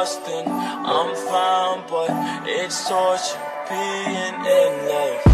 lost and I'm found, but it's torture being in life.